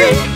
me.